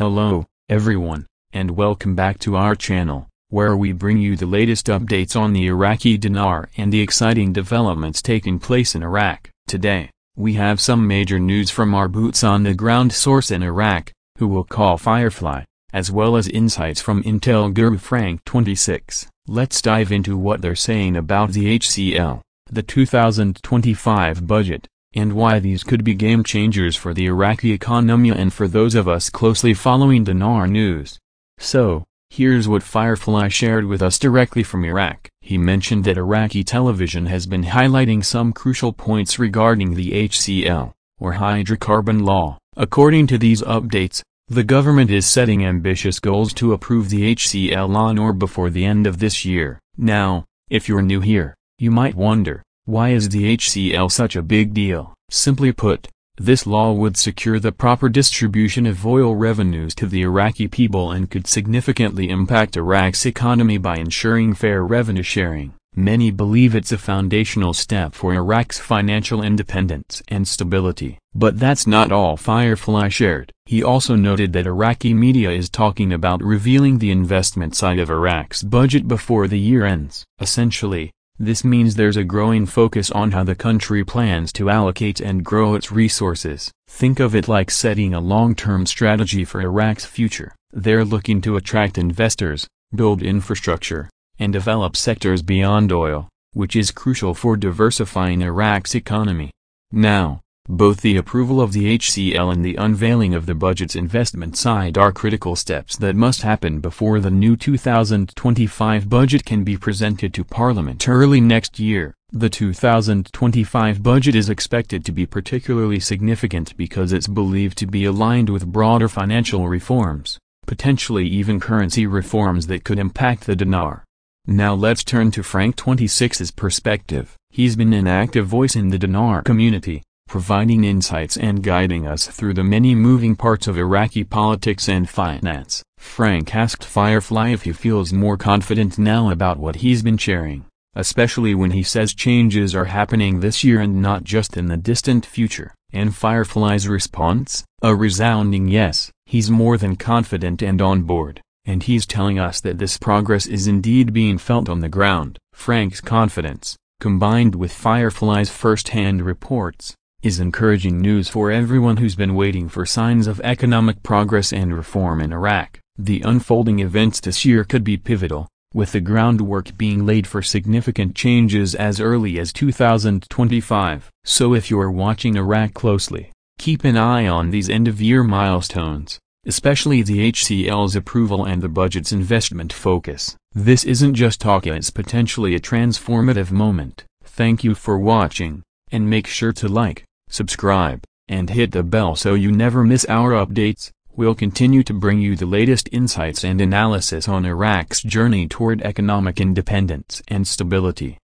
Hello, everyone, and welcome back to our channel, where we bring you the latest updates on the Iraqi dinar and the exciting developments taking place in Iraq. Today, we have some major news from our boots-on-the-ground source in Iraq, who will call Firefly, as well as insights from Intel Guru Frank 26. Let's dive into what they're saying about the HCL, the 2025 budget, and why these could be game changers for the Iraqi economy and for those of us closely following dinar news. So, here's what Firefly shared with us directly from Iraq. He mentioned that Iraqi television has been highlighting some crucial points regarding the HCL, or hydrocarbon law. According to these updates, the government is setting ambitious goals to approve the HCL on or before the end of this year. Now, if you're new here, you might wonder, why is the HCL such a big deal? Simply put, this law would secure the proper distribution of oil revenues to the Iraqi people and could significantly impact Iraq's economy by ensuring fair revenue sharing. Many believe it's a foundational step for Iraq's financial independence and stability. But that's not all Firefly shared. He also noted that Iraqi media is talking about revealing the investment side of Iraq's budget before the year ends. Essentially, this means there's a growing focus on how the country plans to allocate and grow its resources. Think of it like setting a long-term strategy for Iraq's future. They're looking to attract investors, build infrastructure, and develop sectors beyond oil, which is crucial for diversifying Iraq's economy. Now, both the approval of the HCL and the unveiling of the budget's investment side are critical steps that must happen before the new 2025 budget can be presented to Parliament early next year. The 2025 budget is expected to be particularly significant because it's believed to be aligned with broader financial reforms, potentially even currency reforms that could impact the dinar. Now let's turn to Frank 26's perspective. He's been an active voice in the dinar community providing insights and guiding us through the many moving parts of Iraqi politics and finance. Frank asked Firefly if he feels more confident now about what he's been sharing, especially when he says changes are happening this year and not just in the distant future. And Firefly's response? A resounding yes. He's more than confident and on board, and he's telling us that this progress is indeed being felt on the ground. Frank's confidence, combined with Firefly's first-hand reports, is encouraging news for everyone who's been waiting for signs of economic progress and reform in Iraq. The unfolding events this year could be pivotal, with the groundwork being laid for significant changes as early as 2025. So if you're watching Iraq closely, keep an eye on these end-of-year milestones, especially the HCL's approval and the budget's investment focus. This isn't just talk it's potentially a transformative moment. Thank you for watching, and make sure to like, subscribe, and hit the bell so you never miss our updates. We'll continue to bring you the latest insights and analysis on Iraq's journey toward economic independence and stability.